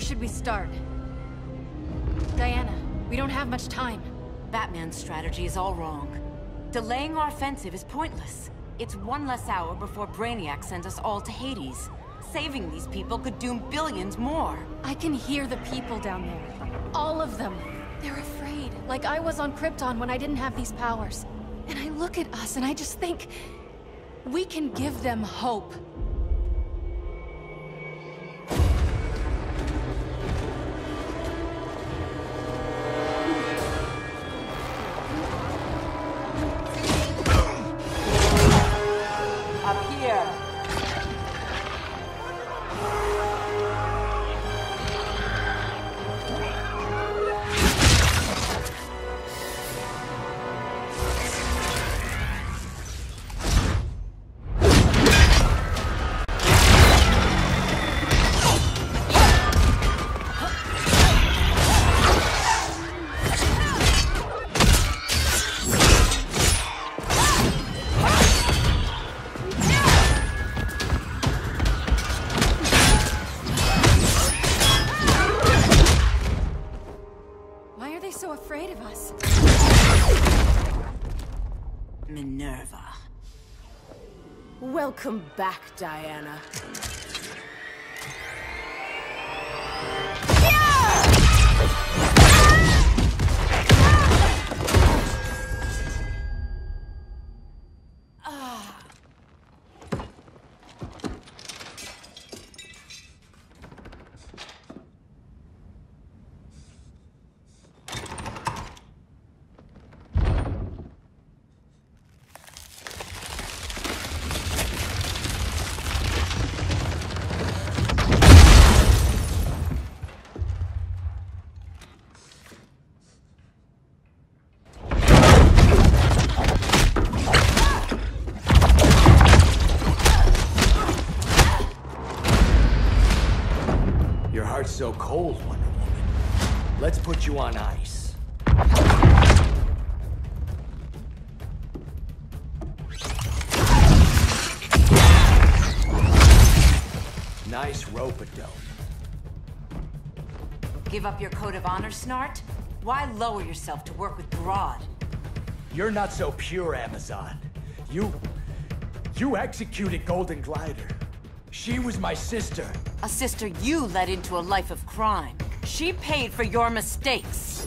Where should we start? Diana, we don't have much time. Batman's strategy is all wrong. Delaying our offensive is pointless. It's one less hour before Brainiac sends us all to Hades. Saving these people could doom billions more. I can hear the people down there. All of them. They're afraid, like I was on Krypton when I didn't have these powers. And I look at us and I just think... We can give them hope. Minerva. Welcome back, Diana. So cold, Wonder Woman. Let's put you on ice. Nice rope-a-dope. Give up your code of honor, Snart? Why lower yourself to work with Grodd? You're not so pure, Amazon. You... You executed Golden Glider. She was my sister. A sister you led into a life of crime. She paid for your mistakes.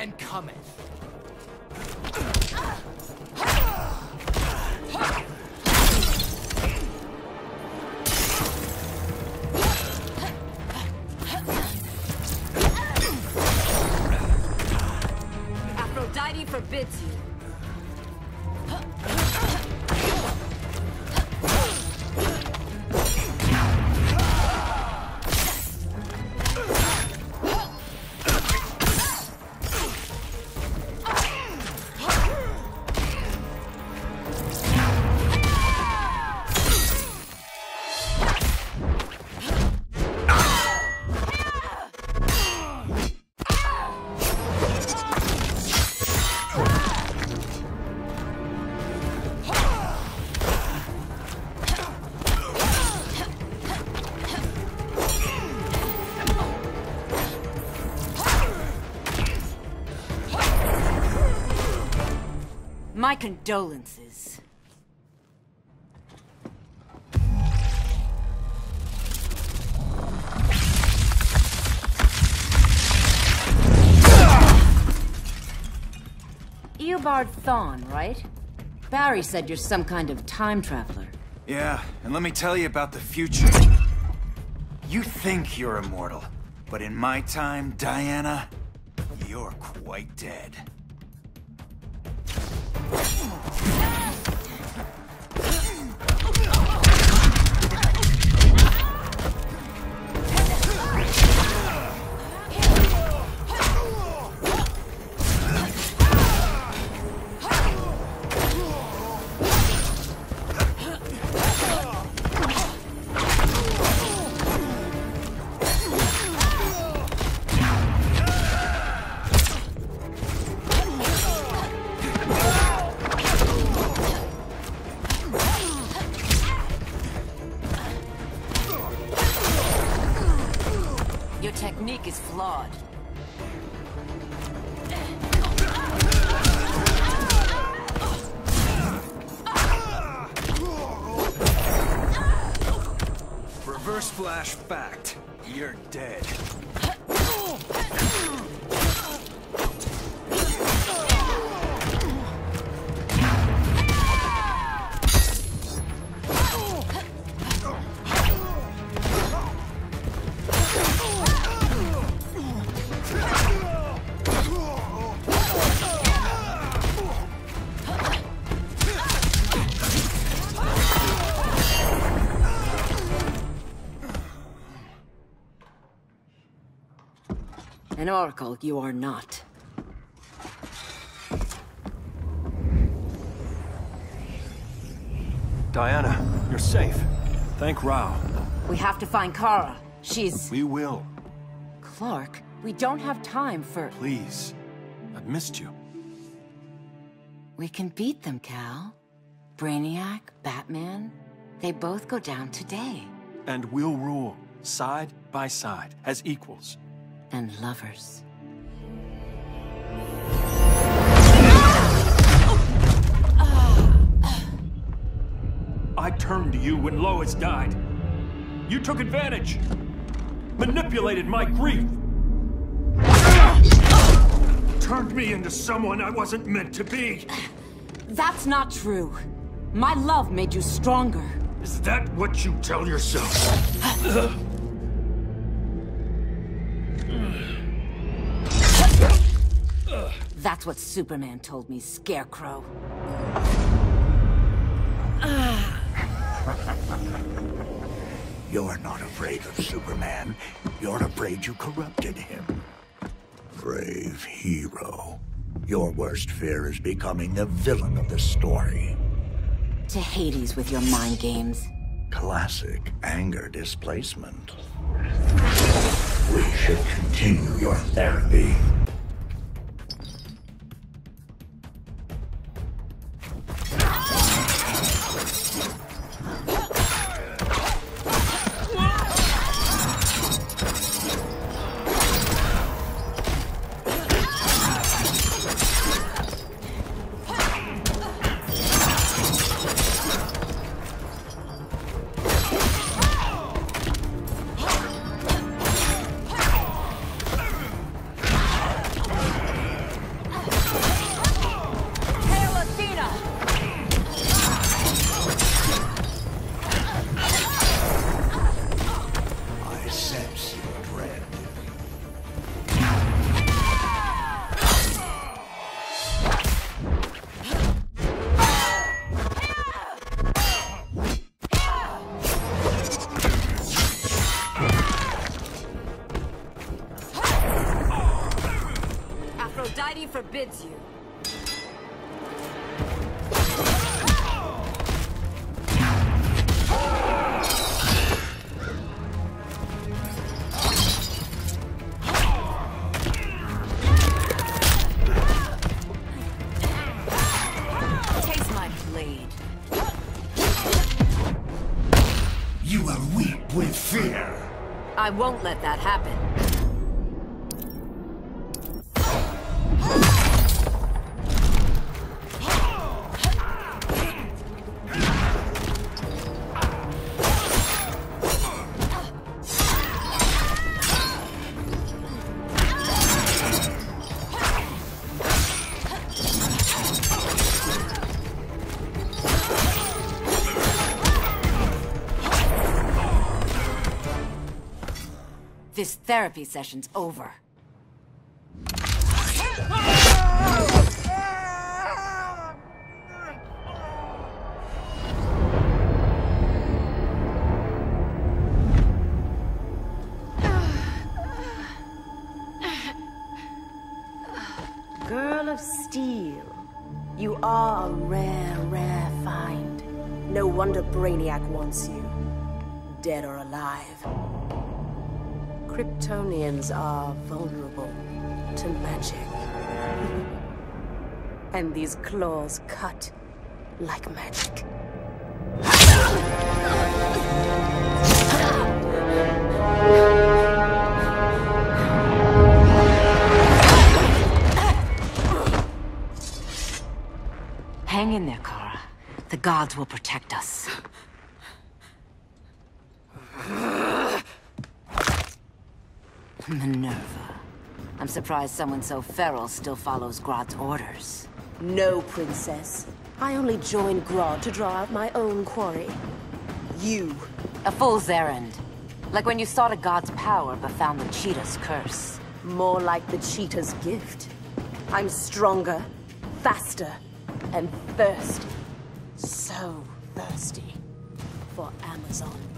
Iceman cometh. My condolences. Eobard Thawne, right? Barry said you're some kind of time traveler. Yeah, and let me tell you about the future. You think you're immortal, but in my time, Diana, you're quite dead. Yeah. Flash fact. You're dead. An oracle you are not. Diana, you're safe. Thank Rao. We have to find Kara. She's... We will. Clark, we don't have time for... Please. I've missed you. We can beat them, Cal. Brainiac, Batman, they both go down today. And we'll rule, side by side, as equals. And lovers. I turned to you when Lois died. You took advantage. Manipulated my grief. Turned me into someone I wasn't meant to be. That's not true. My love made you stronger. Is that what you tell yourself? That's what Superman told me, Scarecrow. You're not afraid of Superman. You're afraid you corrupted him. Brave hero. Your worst fear is becoming the villain of the story. To Hades with your mind games. Classic anger displacement. We should continue your therapy. Forbids you. Taste my blade. You are weak with fear. I won't let that happen. Therapy session's over. Girl of Steel. You are a rare, rare find. No wonder Brainiac wants you. Dead or alive. Kryptonians are vulnerable to magic. and these claws cut like magic. Hang in there, Kara. The gods will protect us. Minerva. I'm surprised someone so feral still follows Grodd's orders. No, princess. I only joined Grodd to draw out my own quarry. You. A fool's errand. Like when you sought a god's power but found the cheetah's curse. More like the cheetah's gift. I'm stronger, faster, and thirsty. So thirsty for Amazon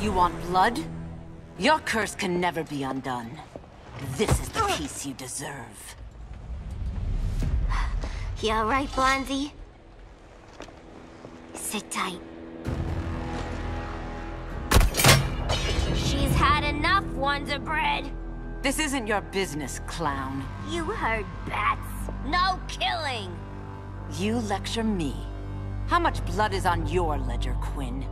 You want blood? Your curse can never be undone. This is the peace you deserve. You alright, Blondie? Sit tight. She's had enough, Wonder Bread. This isn't your business, clown. You heard bats. No killing. You lecture me. How much blood is on your ledger, Quinn?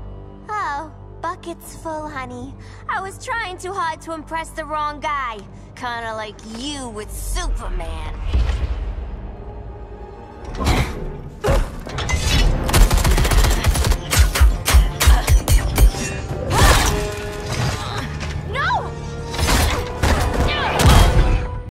Oh, bucket's full, honey. I was trying too hard to impress the wrong guy. Kinda like you with Superman.